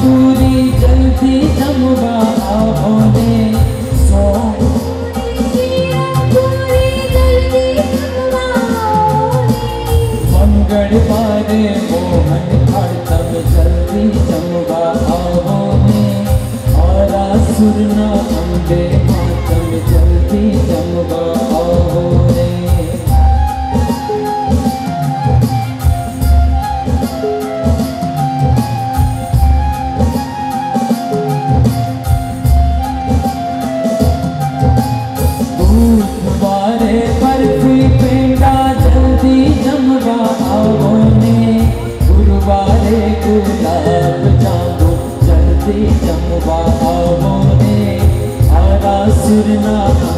पूरी जलती जमुना आँखों ने मंगल मारे मोहन हर तब जलती जमुना आँखों और सुरना अंगे मातम जलती जमुना। it enough?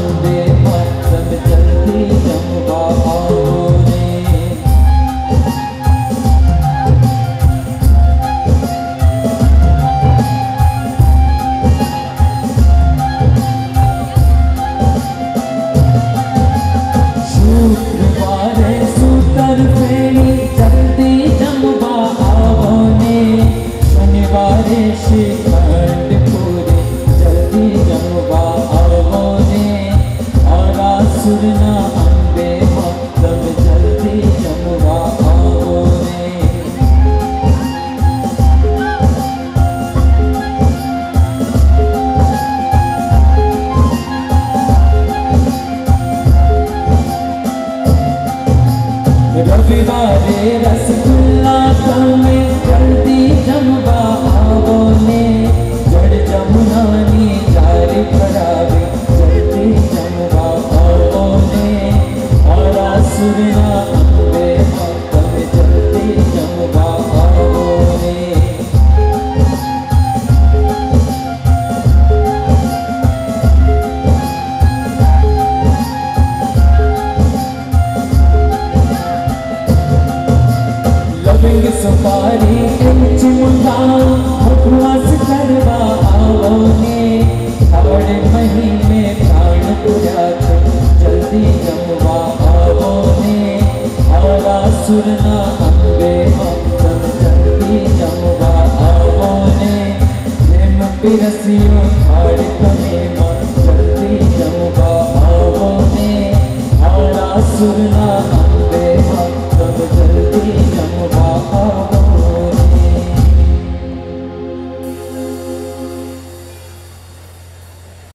इंच मुंडाओ उपवास करवा आओ ने। हवड़े महीने प्राण पूजा जल्दी जमवा आओ ने। हवड़ा सुरना अंबे मतलब जल्दी जमवा आओ ने। प्रेम पिरसियो खाड़ तमे जल्दी जमवा आओ ने। हवड़ा सुरना